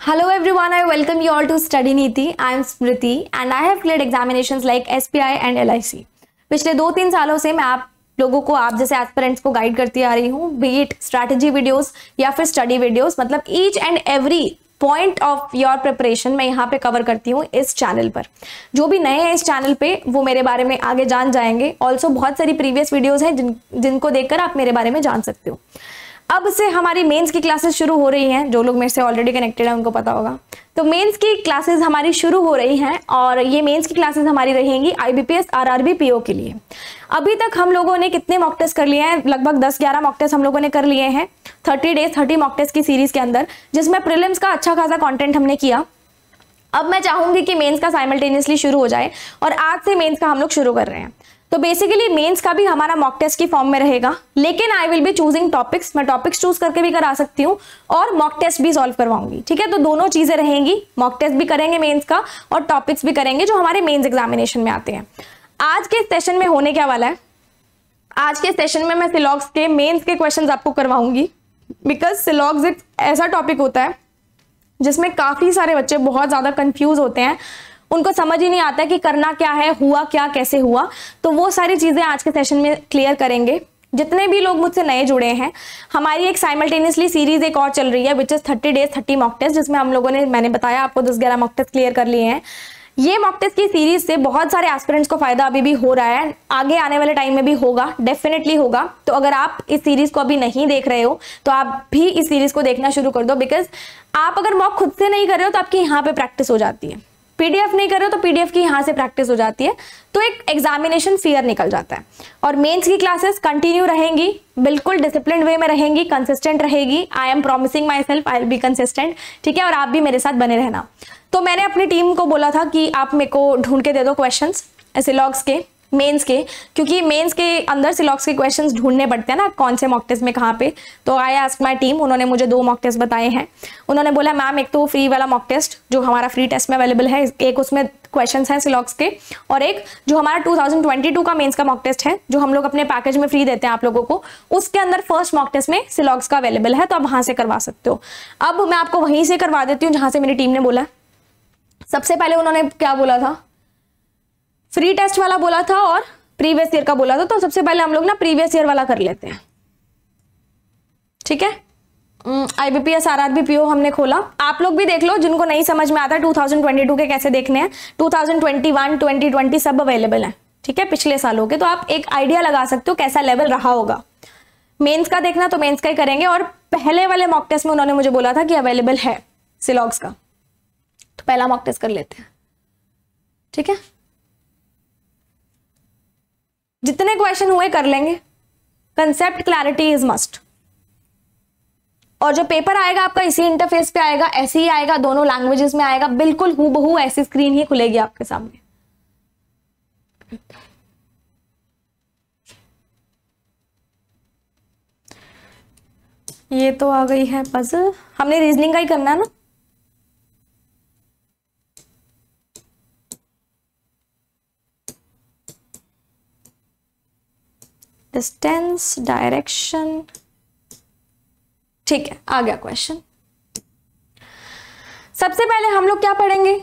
Hello everyone, I welcome you all to Study Niti. I am Smriti and I have cleared examinations like SPI and LIC. पिछले दो तीन सालों से मैं आप लोगों को आप जैसे एस्पिरेंट्स को गाइड करती आ रही हूँ बीट स्ट्रैटेजी वीडियोस या फिर स्टडी वीडियोस मतलब each and every point of your preparation मैं यहाँ पे कवर करती हूँ इस चैनल पर जो भी नए हैं इस चैनल पे वो मेरे बारे में आगे जान जाएँगे ऑल्सो बहुत सारी प्रीवियस वीडियोज़ हैं जिन जिनको देखकर आप मेरे बारे में जान सकते हो अब से हमारी मेंस की क्लासेस शुरू हो रही हैं, जो लोग मेरे से ऑलरेडी कनेक्टेड हैं, उनको पता होगा। तो मेंस की क्लासेस हमारी शुरू हो रही हैं और ये मेंस की क्लासेस हमारी रहेंगी आईबीपीएस आरआरबी पीओ के लिए। अभी तक हम लोगों ने कितने मॉक टेस्ट कर लिए हैं? लगभग 10-11 मॉक टेस्ट हम लोगों ने कर लिए हैं। 30 डेज़ 30 मॉक टेस्ट की सीरीज़ के अंदर, जिसमें प्रिलिम्स का अच्छा खासा कॉन्टेंट हमने किया। अब मैं चाहूँगी कि मेन्स का साइमल्टेनियसली शुरू हो जाए और आज से मेन्स का हम लोग शुरू कर रहे हैं। तो बेसिकली मेंस का भी हमारा मॉक टेस्ट की फॉर्म में रहेगा। लेकिन I will be choosing topics मैं टॉपिक्स चूज़ करके भी करा सकती हूँ और मॉक टेस्ट भी सॉल्व करवाऊँगी। ठीक है? तो दोनों चीज़ें रहेंगी। मॉक टेस्ट भी करेंगे मेंस का और टॉपिक्स भी करेंगे जो हमारे मेंस एग्जामिनेशन में आते हैं। आज के सेशन में होने क्या वाला है? आज के सेशन में मैं सिलॉग्स के मेंस के क्वेश्चंस आपको करवाऊँगी। बिकॉज़ सिलॉग्स एक ऐसा टॉपिक होता है जिसमें काफ़ी सारे बच्चे बहुत ज़्यादा कंफ्यूज होते हैं। उनको समझ ही नहीं आता कि करना क्या है, हुआ क्या, कैसे हुआ। तो वो सारी चीज़ें आज के सेशन में क्लियर करेंगे। जितने भी लोग मुझसे नए जुड़े हैं, हमारी एक साइमल्टेनियसली सीरीज़ एक और चल रही है which is thirty days thirty mock test जिसमें हम लोगों ने, मैंने बताया आपको, दस ग्यारह मॉक टेस्ट क्लियर कर लिए हैं। ये मॉक टेस्ट की सीरीज़ से बहुत सारे एस्पिरेंट्स को फ़ायदा अभी भी हो रहा है। आगे आने वाले टाइम में भी होगा डेफिनेटली होगा। तो अगर आप इस सीरीज़ को अभी नहीं देख रहे हो तो आप भी इस सीरीज़ को देखना शुरू कर दो बिकॉज़ आप अगर मॉक खुद से नहीं कर रहे हो तो आपकी यहाँ पे प्रैक्टिस हो जाती है। पीडीएफ नहीं कर रहे हो तो पीडीएफ की यहाँ से प्रैक्टिस हो जाती है। तो एक एग्जामिनेशन फियर निकल जाता है। और मेंस की क्लासेस कंटिन्यू रहेंगी, बिल्कुल डिसिप्लिन वे में रहेंगी कंसिस्टेंट रहेगी। I am promising myself I be consistent ठीक है? और आप भी मेरे साथ बने रहना। तो मैंने अपनी टीम को बोला था कि आप मेरे को ढूंढ के दे दो क्वेश्चन ऐसे लॉग्स के। मेंस के, क्योंकि मेंस के अंदर सिलॉक्स के क्वेश्चंस ढूँढने पड़ते हैं ना, कौन से मॉक टेस्ट में कहाँ पे? तो आई आस्क माई टीम उन्होंने मुझे दो मॉक टेस्ट बताए हैं। उन्होंने बोला, मैम, एक तो फ्री वाला मॉक टेस्ट जो हमारा फ्री टेस्ट में अवेलेबल है, एक उसमें क्वेश्चन है सिलॉक्स के, और एक जो हमारा 2022 का मेंस का मॉक टेस्ट है, जो हम लोग अपने पैकेज में फ्री देते हैं आप लोगों को, उसके अंदर फ़र्स्ट मॉक टेस्ट में सिलॉक्स का अवेलेबल है तो आप वहाँ से करवा सकते हो। अब मैं आपको वहीं से करवा देती हूँ, जहाँ से मेरी टीम ने बोला। सबसे पहले उन्होंने क्या बोला था? फ्री टेस्ट वाला बोला था और प्रीवियस ईयर का बोला था तो सबसे पहले हम लोग ना प्रीवियस ईयर वाला कर लेते हैं। ठीक है? I B IBPS R R B PO हमने खोला। आप लोग भी देख लो, जिनको नहीं समझ में आता 2022 के कैसे देखने हैं। 2021 2020 सब अवेलेबल है। ठीक है? पिछले सालों के। तो आप एक आइडिया लगा सकते हो कैसा लेवल रहा होगा। मेंस का देखना तो मेंस का ही करेंगे। और पहले वाले मॉक टेस्ट में उन्होंने मुझे बोला था कि अवेलेबल है सिलॉग्स का। तो पहला मॉक टेस्ट कर लेते हैं। ठीक है? जितने क्वेश्चन हुए कर लेंगे। कंसेप्ट क्लैरिटी इज़ मस्ट और जो पेपर आएगा, आपका इसी इंटरफेस पे आएगा, ऐसे ही आएगा, दोनों लैंग्वेजेस में आएगा, बिल्कुल हु बहु ऐसी स्क्रीन ही खुलेगी आपके सामने। ये तो आ गई है पजल हमने रीजनिंग का ही करना है ना? डिस्टेंस डायरेक्शन ठीक है, आ गया क्वेश्चन सबसे पहले हम लोग क्या पढ़ेंगे?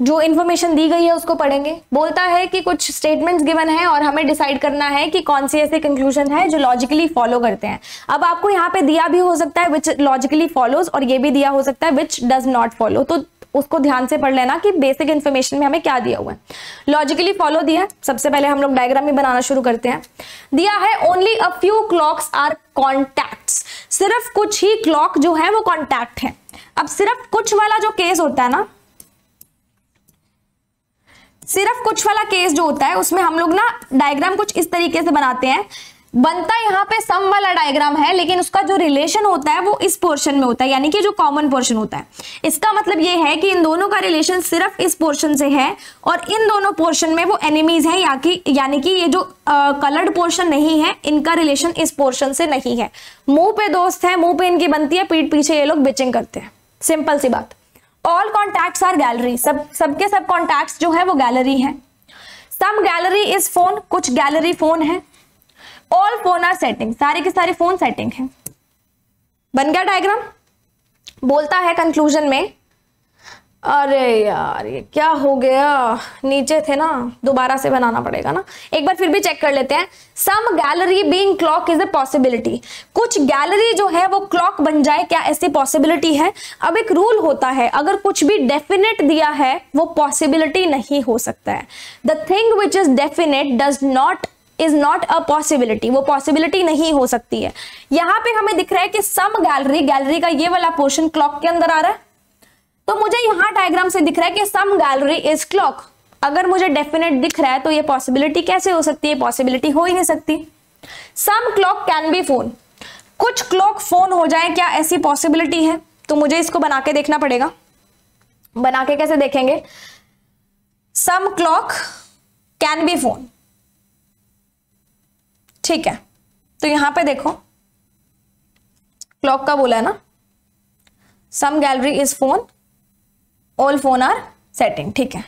जो इन्फॉर्मेशन दी गई है उसको पढ़ेंगे। बोलता है कि कुछ स्टेटमेंट्स गिवन है और हमें डिसाइड करना है कि कौन सी ऐसे कंक्लूजन है जो लॉजिकली फॉलो करते हैं। अब आपको यहाँ पे दिया भी हो सकता है विच लॉजिकली फॉलोज और ये भी दिया हो सकता है विच डज नॉट फॉलो तो उसको ध्यान से पढ़ लेना कि बेसिक इन्फॉर्मेशन में हमें क्या दिया हुआ है। लॉजिकली फॉलो दिया है। सबसे पहले हम लोग डायग्राम ही बनाना शुरू करते हैं। दिया है only a few clocks are contacts सिर्फ़ कुछ ही क्लॉक जो है वो कॉन्टैक्ट है। अब सिर्फ़ कुछ वाला जो केस होता है ना, सिर्फ़ कुछ वाला केस जो होता है, उसमें हम लोग ना डायग्राम कुछ इस तरीके से बनाते हैं बनता यहाँ पे सम वाला डायग्राम है, लेकिन उसका जो रिलेशन होता है, वो इस पोर्शन में होता है, यानी कि जो कॉमन पोर्शन होता है। इसका मतलब ये है कि इन दोनों का रिलेशन सिर्फ़ इस पोर्शन से है, और इन दोनों पोर्शन में वो एनिमीज है, या कि, यानी कि ये जो कलर्ड पोर्शन नहीं है, इनका रिलेशन इस पोर्शन से नहीं है। मुँह पे दोस्त है, मुँह पे इनकी बनती है, पीठ पीछे ये लोग बिचिंग करते हैं। सिंपल सी बात। ऑल कॉन्टैक्ट्स आर गैलरी सब, सबके सब कॉन्टैक्ट्स जो है, वो गैलरी है। सम गैलरी इज़ फ़ोन कुछ गैलरी फ़ोन है। ऑल फ़ोन आर सेटिंग सारे के सारे फ़ोन सेटिंग है। बन गया डायग्राम बोलता है कंक्लूजन में। अरे यार, ये क्या हो गया? नीचे थे ना, दोबारा से बनाना पड़ेगा ना। एक बार फिर भी चेक कर लेते हैं। Some gallery being clock is a possibility कुछ गैलरी जो है, वो क्लॉक बन जाए, क्या ऐसी पॉसिबिलिटी है? अब एक रूल होता है, अगर कुछ भी डेफिनेट दिया है, वो पॉसिबिलिटी नहीं हो सकता है। The thing which is definite does not is not a possibility वो पॉसिबिलिटी नहीं हो सकती है। यहाँ पे हमें दिख रहा है कि सम गैलरी गैलरी का ये वाला पोर्शन क्लॉक के अंदर आ रहा है। तो मुझे यहाँ डायग्राम से दिख रहा है कि सम गैलरी इज़ क्लॉक अगर मुझे डेफिनेट दिख रहा है तो ये पॉसिबिलिटी कैसे हो सकती है? पॉसिबिलिटी हो ही नहीं सकती। Some clock can be phone कुछ क्लॉक फ़ोन हो जाए, क्या ऐसी पॉसिबिलिटी है? तो मुझे इसको बना के देखना पड़ेगा। बना के कैसे देखेंगे? Some clock can be phone ठीक है। तो यहाँ पे देखो क्लॉक का बोला है ना some gallery is phone all phone are setting ठीक है।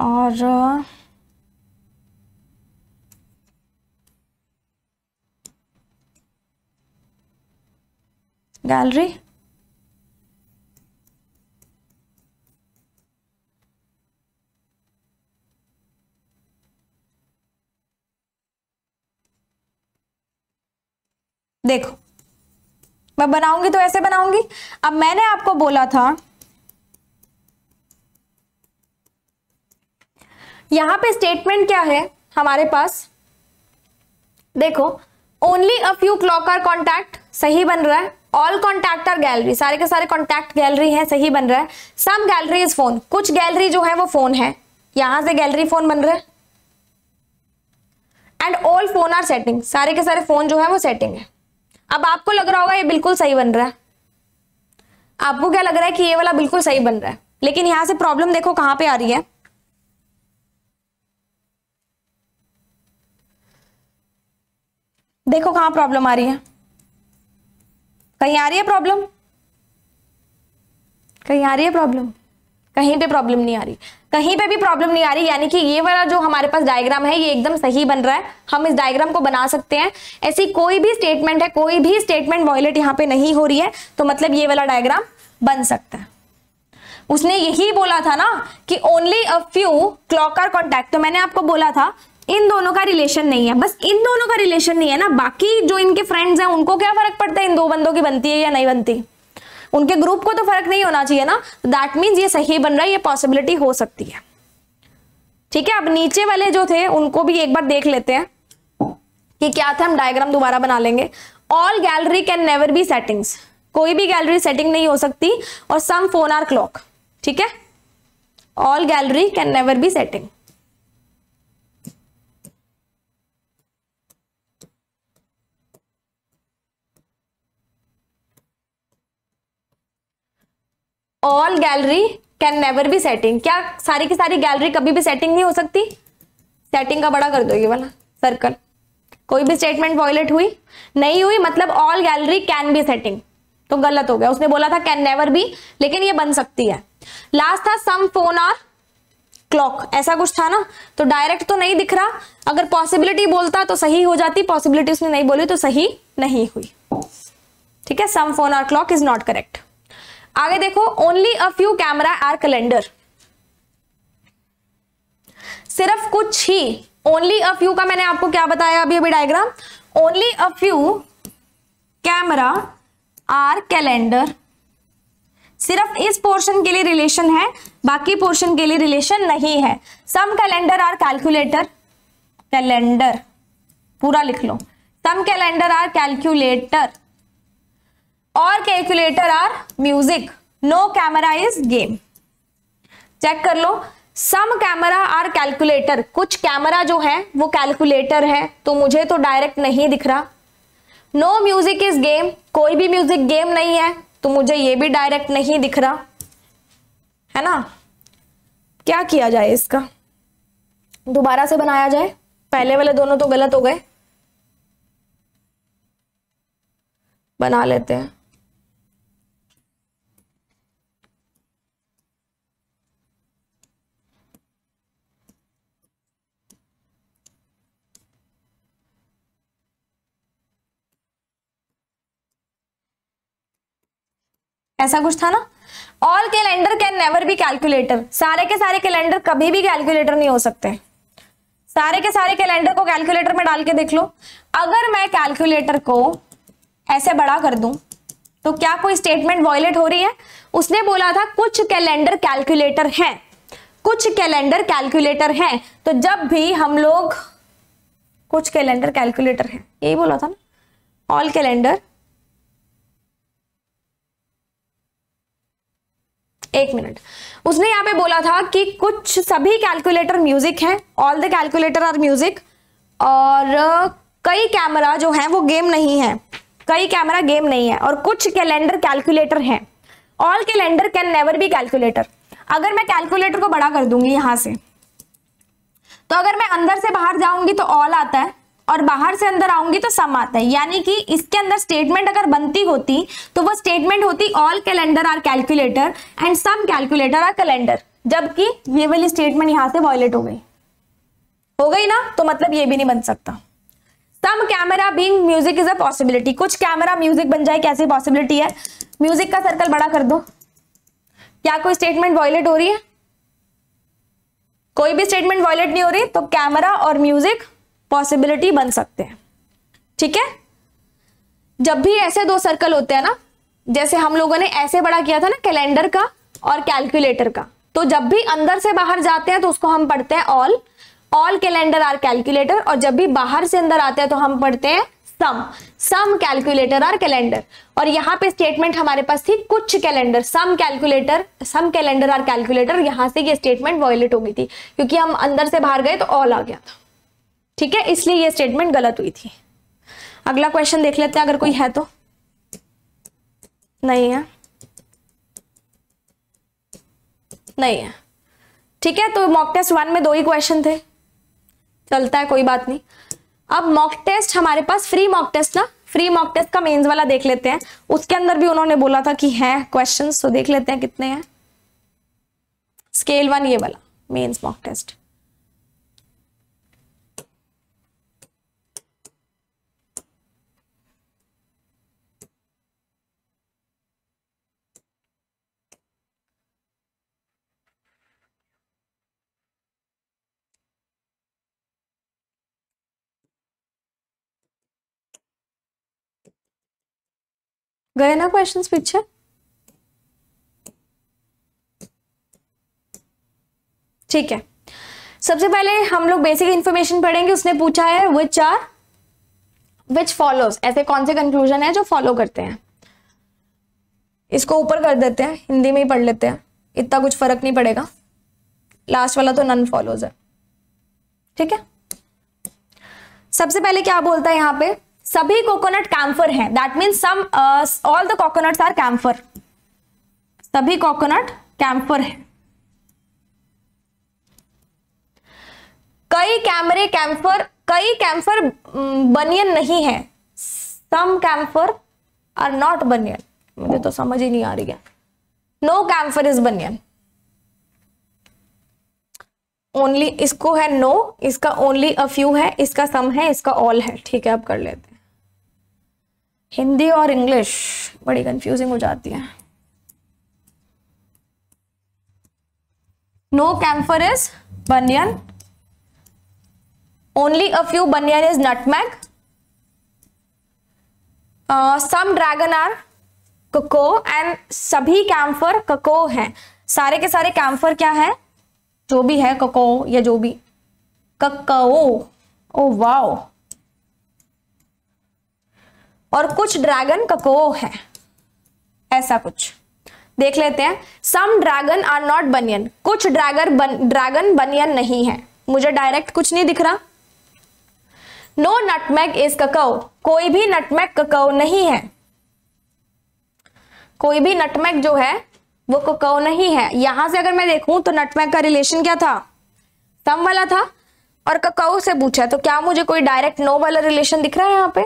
और गैलरी देखो, मैं बनाऊँगी तो ऐसे बनाऊँगी। अब मैंने आपको बोला था, यहाँ पे स्टेटमेंट क्या है हमारे पास? देखो only a few clock are contact सही बन रहा है। ऑल कॉन्टैक्ट आर गैलरी सारे के सारे कॉन्टैक्ट गैलरी है, सही बन रहा है। सम गैलरी इज़ फ़ोन कुछ गैलरी जो है वो फ़ोन है। यहाँ से गैलरी फ़ोन बन रहा है। And all phone are setting सारे के सारे फ़ोन जो है वो सेटिंग है। अब आपको लग रहा होगा ये बिल्कुल सही बन रहा है। आपको क्या लग रहा है कि ये वाला बिल्कुल सही बन रहा है? लेकिन यहाँ से प्रॉब्लम देखो कहाँ पे आ रही है। देखो कहाँ प्रॉब्लम आ रही है। कहीं आ रही है प्रॉब्लम कहीं आ रही है प्रॉब्लम कहीं पे प्रॉब्लम नहीं आ रही। कहीं पे भी प्रॉब्लम नहीं आ रही, यानी कि ये वाला जो हमारे पास डायग्राम है, ये एकदम सही बन रहा है। हम इस डायग्राम को बना सकते हैं। ऐसी कोई भी स्टेटमेंट है, कोई भी स्टेटमेंट वॉयलेट यहाँ पे नहीं हो रही है तो मतलब ये वाला डायग्राम बन सकता है। उसने यही बोला था ना कि only a few clock are contact तो मैंने आपको बोला था, इन दोनों का रिलेशन नहीं है। बस इन दोनों का रिलेशन नहीं है ना। बाकी जो इनके फ्रेंड्स हैं, उनको क्या फ़र्क पड़ता है? इन दो बंदों की बनती है या नहीं बनती? उनके ग्रुप को तो फ़र्क नहीं होना चाहिए ना। दैट मीन्स ये सही बन रहा है, ये पॉसिबिलिटी हो सकती है। ठीक है, अब नीचे वाले जो थे, उनको भी एक बार देख लेते हैं कि क्या था, हम डायग्राम दोबारा बना लेंगे। All gallery can never be settings कोई भी गैलरी सेटिंग नहीं हो सकती, और सम फ़ोन आर क्लॉक ठीक है? All gallery can never be setting all gallery can never be setting क्या सारी की सारी गैलरी कभी भी सेटिंग नहीं हो सकती? सेटिंग का बड़ा कर दो ये वाला सर्कल कोई भी स्टेटमेंट वॉयलेट हुई? नहीं हुई मतलब all gallery can be setting तो गलत हो गया। उसने बोला था कैन नेवर बी लेकिन ये बन सकती है। लास्ट था सम फ़ोन आर क्लॉक ऐसा कुछ था ना? तो डायरेक्ट तो नहीं दिख रहा। अगर पॉसिबिलिटी बोलता तो सही हो जाती पॉसिबिलिटी उसने नहीं बोली तो सही नहीं हुई। ठीक है? Some phone are clock is not correct आगे देखो only a few camera are calendar सिर्फ़ कुछ ही ओनली अ फ्यू का मैंने आपको क्या बताया अभी अभी diagram only a few camera are calendar सिर्फ़ इस पोर्शन के लिए रिलेशन है, बाकी पोर्शन के लिए रिलेशन नहीं है. Some calendar are calculator calendar पूरा लिख लो. सम कैलेंडर आर कैलकुलेटर और calculator are music no camera is game check कर लो. सम कैमरा आर कैलकुलेटर कुछ कैमरा जो है, वो कैलकुलेटर है तो मुझे तो डायरेक्ट नहीं दिख रहा. नो म्यूज़िक इज़ गेम कोई भी म्यूज़िक गेम नहीं है तो मुझे ये भी डायरेक्ट नहीं दिख रहा. है ना? क्या किया जाए इसका? दोबारा से बनाया जाए? पहले वाले दोनों तो गलत हो गए. बना लेते हैं. ऐसा कुछ था ना? All calendar can never be calculator सारे के सारे कैलेंडर कभी भी कैलकुलेटर नहीं हो सकते। सारे के सारे कैलेंडर को कैलकुलेटर में डाल के देख लो। अगर मैं कैलकुलेटर को ऐसे बड़ा कर दूँ तो क्या कोई स्टेटमेंट वॉयलेट हो रही है? उसने बोला था, कुछ कैलेंडर कैलकुलेटर हैं। कुछ कैलेंडर कैलकुलेटर हैं। तो जब भी हम लोग, कुछ कैलेंडर कैलकुलेटर हैं। यही बोला था ना? ऑल कैलेंडर एक मिनट। उसने यहाँ पे बोला था कि कुछ सभी कैलकुलेटर म्यूज़िक हैं all the calculator are music और कई कैमरा जो है वो गेम नहीं है। कई कैमरा गेम नहीं है, और कुछ कैलेंडर कैलकुलेटर हैं। All calendar can never be calculator अगर मैं कैलकुलेटर को बड़ा कर दूँगी यहाँ से तो अगर मैं अंदर से बाहर जाऊँगी तो ऑल आता है। और बाहर से अंदर आऊँगी तो सम आता है। यानी कि इसके अंदर स्टेटमेंट अगर बनती होती तो वो स्टेटमेंट होती all calendar are calculator and some calculator are calendar जबकि ये वाली स्टेटमेंट यहाँ से वॉयलेट हो गई। हो गई ना? तो मतलब ये भी नहीं बन सकता। Some camera being music is a possibility कुछ कैमरा म्यूज़िक बन जाए, कैसी पॉसिबिलिटी है? म्यूज़िक का सर्कल बड़ा कर दो। क्या कोई स्टेटमेंट वॉयलेट हो रही है? कोई भी स्टेटमेंट वॉयलेट नहीं हो रही तो कैमरा और म्यूज़िक पॉसिबिलिटी बन सकते हैं। ठीक है? जब भी ऐसे दो सर्कल होते हैं ना, जैसे हम लोगों ने ऐसे बड़ा किया था ना कैलेंडर का और कैलकुलेटर का तो जब भी अंदर से बाहर जाते हैं तो उसको हम पढ़ते हैं all all calendar are calculator और जब भी बाहर से अंदर आते हैं तो हम पढ़ते हैं some some calculator are calendar और यहाँ पे स्टेटमेंट हमारे पास थी कुछ calendar some calculator some calendar are calculator यहाँ से ये स्टेटमेंट वॉयलेट हो गई थी, क्योंकि हम अंदर से बाहर गए तो ऑल आ गया था। ठीक है, इसलिए ये स्टेटमेंट गलत हुई थी। अगला क्वेश्चन देख लेते हैं, अगर कोई है तो। नहीं है। नहीं है। ठीक है तो मॉक टेस्ट वन में दो ही क्वेश्चन थे। चलता है, कोई बात नहीं। अब मॉक टेस्ट हमारे पास फ्री मॉक टेस्ट ना फ्री मॉक टेस्ट का मेंस वाला देख लेते हैं। उसके अंदर भी उन्होंने बोला था कि है क्वेश्चंस तो देख लेते हैं कितने हैं। स्केल वन ये वाला मेंस मॉक टेस्ट गए ना क्वेश्चंस पीछे ठीक है। सबसे पहले हम लोग बेसिक इंफॉर्मेशन पढ़ेंगे, उसने पूछा है विच आर विच फॉलोज ऐसे कौन से कंक्लूजन है जो फॉलो करते हैं? इसको ऊपर कर देते हैं, हिंदी में ही पढ़ लेते हैं। इतना कुछ फ़र्क नहीं पड़ेगा। लास्ट वाला तो नन फॉलोज है। ठीक है? सबसे पहले क्या बोलता है यहाँ पे? सभी कोकोनट कैम्फर हैं. That mean some all the coconuts are camphor सभी कोकोनट कैम्फर है. कई कैमरे कैम्फर कई कैम्फर बनियन नहीं है. Some camphor are not banyan मुझे तो समझ ही नहीं आ रही है. No camphor is banyan only इसको है नो no, इसका ओनली अ फ्यू है इसका सम है इसका ऑल है. ठीक है अब कर लेते हिंदी और इंग्लिश बड़ी कंफ्यूजिंग हो जाती है। No camphor is banyan only a few banyan is nutmeg some dragon are cocoa and सभी कैम्फर कको हैं। सारे के सारे कैम्फर क्या है? जो भी है कको या जो भी। कको ओ वाओ और कुछ ड्रैगन कको है। ऐसा कुछ। देख लेते हैं। Some dragon are not banyan कुछ ड्रैगर बन, ड्रैगन बनियन नहीं है। मुझे डायरेक्ट कुछ नहीं दिख रहा। नो नटमैग इज़ ककाओ कोई भी नटमैग ककाओ नहीं है। कोई भी नटमैग जो है वो ककाओ नहीं है। यहाँ से अगर मैं देखूँ तो नटमैग का रिलेशन क्या था? सम वाला था। और ककाओ से पूछा तो क्या मुझे कोई डायरेक्ट नो वाला रिलेशन दिख रहा है यहाँ पे?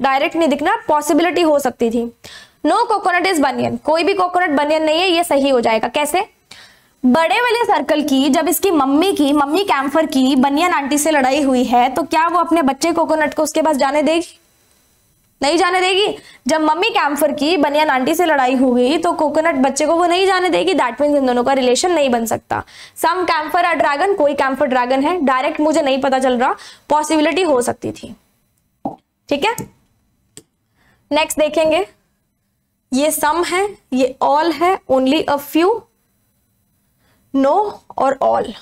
डायरेक्ट नहीं दिखना पॉसिबिलिटी हो सकती थी। नो कोकोनट इज़ बनियन कोई भी कोकोनट बनियन नहीं है, ये सही हो जाएगा। कैसे? बड़े वाले सर्कल की, जब इसकी मम्मी की, मम्मी कैम्फर की बनियन आंटी से लड़ाई हुई है तो क्या वो अपने बच्चे कोकोनट को उसके पास जाने देगी? नहीं जाने देगी। जब मम्मी कैम्फर की बनियान आंटी से लड़ाई हो गई तो कोकोनट बच्चे को वो नहीं जाने देगी। दैट मीन्स इन दोनों का रिलेशन नहीं बन सकता। सम कैम्फर आ ड्रैगन कोई कैम्फर ड्रैगन है। डायरेक्ट मुझे नहीं पता चल रहा। पॉसिबिलिटी हो सकती थी। ठीक है? नेक्स्ट देखेंगे। ये सम है, ये ऑल है ओनली अ फ्यू नो और all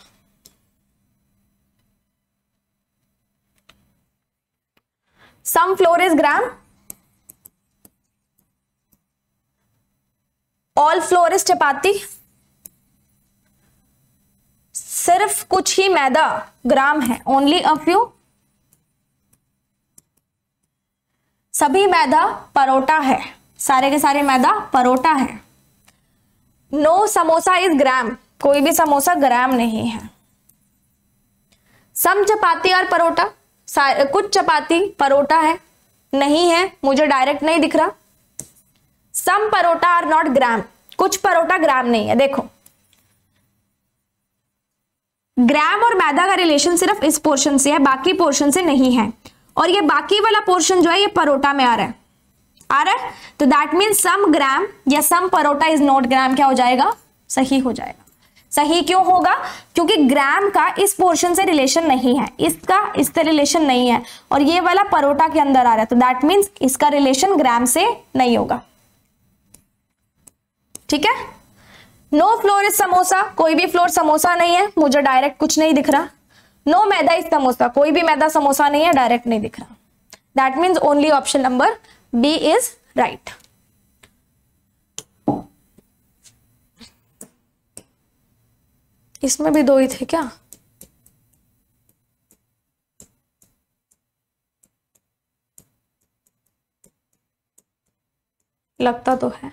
some flour is gram all flour is chapati सिर्फ़ कुछ ही मैदा ग्राम है ओनली अ फ्यू सभी मैदा परोटा है। सारे के सारे मैदा परोटा है। No samosa is gram. कोई भी समोसा ग्राम नहीं है। सम चपाती और परोटा। कुछ चपाती परोटा है। नहीं है, मुझे डायरेक्ट नहीं दिख रहा। Some parotta are not gram. कुछ परोटा ग्राम नहीं है। देखो। ग्राम और मैदा का रिलेशन सिर्फ़ इस पोर्शन से है, बाकी पोर्शन से नहीं है। और ये बाकी वाला पोर्शन जो है, ये परोटा में आ रहा है। आ रहा है? तो दैट मीन सम ग्राम या सम परोटा इज़ नॉट ग्राम क्या हो जाएगा? सही हो जाएगा। सही क्यों होगा? क्योंकि ग्राम का इस पोर्शन से रिलेशन नहीं है। इसका इससे रिलेशन नहीं है। और ये वाला परोटा के अंदर आ रहा है। तो दैट मीन्स इसका रिलेशन ग्राम से नहीं होगा। ठीक है? नो फ्लोर इज़ समोसा कोई भी फ्लोर समोसा नहीं है। मुझे डायरेक्ट कुछ नहीं दिख रहा। No maida is samosa. कोई भी मैदा समोसा नहीं है डायरेक्ट नहीं दिख रहा. That means only option number B is right इसमें भी दो ही थे क्या? लगता तो है.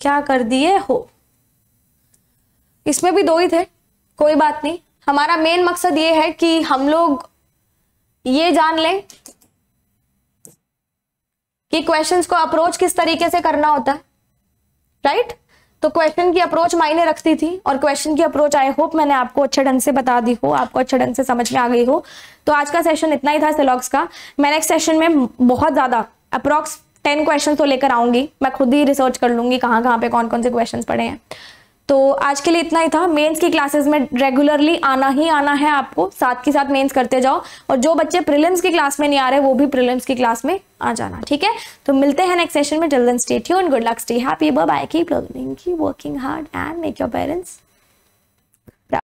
क्या कर दिए हो? इसमें भी दो ही थे. कोई बात नहीं। हमारा मेन मकसद ये है कि हम लोग ये जान लें कि क्वेश्चंस को अप्रोच किस तरीके से करना होता है। राइट तो क्वेश्चन की अप्रोच मायने रखती थी और क्वेश्चन की अप्रोच आई होप मैंने आपको अच्छे ढंग से बता दी हो, आपको अच्छे ढंग से समझ में आ गई हो। तो आज का सेशन इतना ही था सिलॉक्स का। मैं नेक्स्ट सेशन में बहुत ज़्यादा अप्रोक्स टेन क्वेश्चन तो लेकर आऊँगी। मैं खुद ही रिसर्च कर लूँगी कहाँ कहाँ पे कौन कौन से क्वेश्चन पड़े हैं। तो आज के लिए इतना ही था। मेंस की क्लासेस में रेगुलरली आना ही आना है आपको। साथ के साथ मेंस करते जाओ। और जो बच्चे प्रिलिम्स की क्लास में नहीं आ रहे, वो भी प्रिलिम्स की क्लास में आ जाना, ठीक है? तो मिलते हैं नेक्स्ट सेशन में। Till then stay tune good luck stay happy bye keep learning keep working hard and make your parents